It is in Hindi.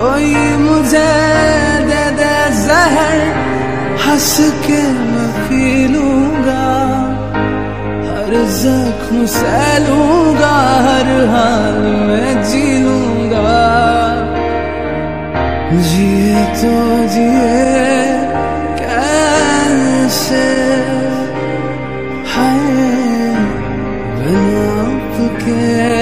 कोई मुझे दे दे जहर, हंस के मैं लूँगा। हर जख्म सहलूँगा हर हाल में जी लूँगा। जिए तो जिए, कैसे है बिना आपके?